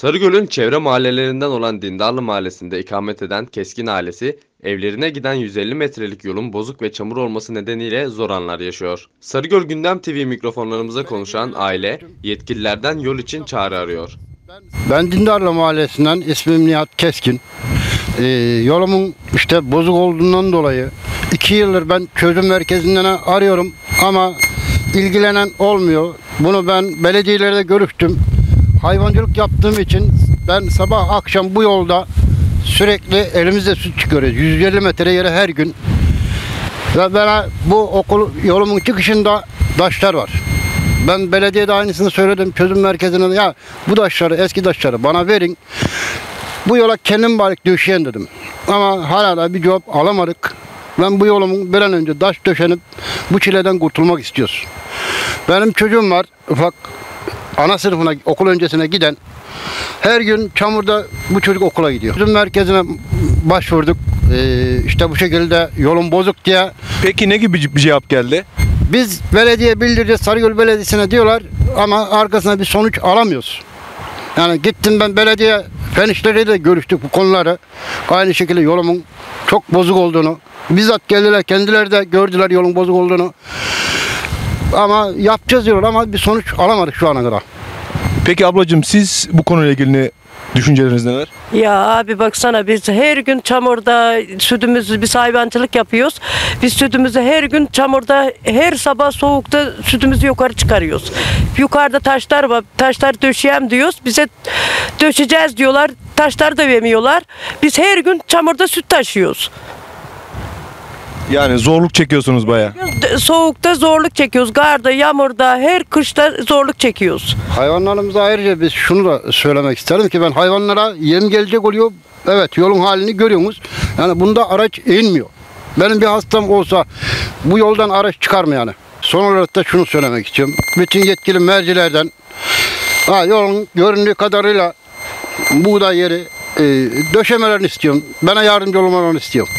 Sarıgöl'ün çevre mahallelerinden olan Dindarlı Mahallesi'nde ikamet eden Keskin ailesi, evlerine giden 150 metrelik yolun bozuk ve çamur olması nedeniyle zor anlar yaşıyor. Sarıgöl Gündem TV mikrofonlarımıza konuşan aile, yetkililerden yol için çağrı arıyor. Ben Dindarlı Mahallesi'nden ismim Nihat Keskin. Ee, yolumun işte bozuk olduğundan dolayı iki yıldır ben çözüm merkezinden arıyorum ama ilgilenen olmuyor. Bunu ben belediyelerde görüştüm. Hayvancılık yaptığım için ben sabah akşam bu yolda sürekli elimizde süt çıkarıyoruz. 150 metre yere her gün. Ve bana bu okul yolumun çıkışında taşlar var. Ben belediyede aynısını söyledim çözüm merkezine ya bu taşları eski taşları bana verin. Bu yola kendim balık döşeyen dedim. Ama hala da bir cevap alamadık. Ben bu yolumun bir an önce taş döşenip bu çileden kurtulmak istiyoruz. Benim çocuğum var ufak ana sınıfına okul öncesine giden her gün çamurda bu çocuk okula gidiyor. Çözüm merkezine başvurduk. Ee, işte bu şekilde yolun bozuk diye Peki ne gibi bir cevap geldi? biz belediye bildireceğiz Sarıgöl Belediyesi'ne diyorlar ama arkasına bir sonuç alamıyoruz. Yani gittim ben belediye fen işleriyle görüştük bu konuları. Aynı şekilde yolumun çok bozuk olduğunu. Bizzat geldiler kendileri de gördüler yolun bozuk olduğunu. Ama yapacağız diyorlar ama bir sonuç alamadık şu ana kadar. Peki ablacığım siz bu konuyla ilgili ne düşünceleriniz neler? Ya abi baksana biz her gün çamurda sütümüzü biz hayvancılık yapıyoruz. Biz sütümüzü her gün çamurda her sabah soğukta sütümüzü yukarı çıkarıyoruz. Yukarıda taşlar var. Taşlar döşeyem diyoruz. Bize döşeceğiz diyorlar. Taşlar da vermiyorlar. Biz her gün çamurda süt taşıyoruz. Yani zorluk çekiyorsunuz baya. Soğukta zorluk çekiyoruz. Garda, yağmurda, her kışta zorluk çekiyoruz. Hayvanlarımıza ayrıca biz şunu da söylemek isterim ki ben hayvanlara yem gelecek oluyor. Evet yolun halini görüyorsunuz. Yani bunda araç inmiyor. Benim bir hastam olsa bu yoldan araç çıkar mı yani? Son olarak da şunu söylemek istiyorum. Bütün yetkili mercilerden ha, yolun göründüğü kadarıyla buğday yeri e, döşemelerini istiyorum. Bana yardımcı olmalarını istiyorum.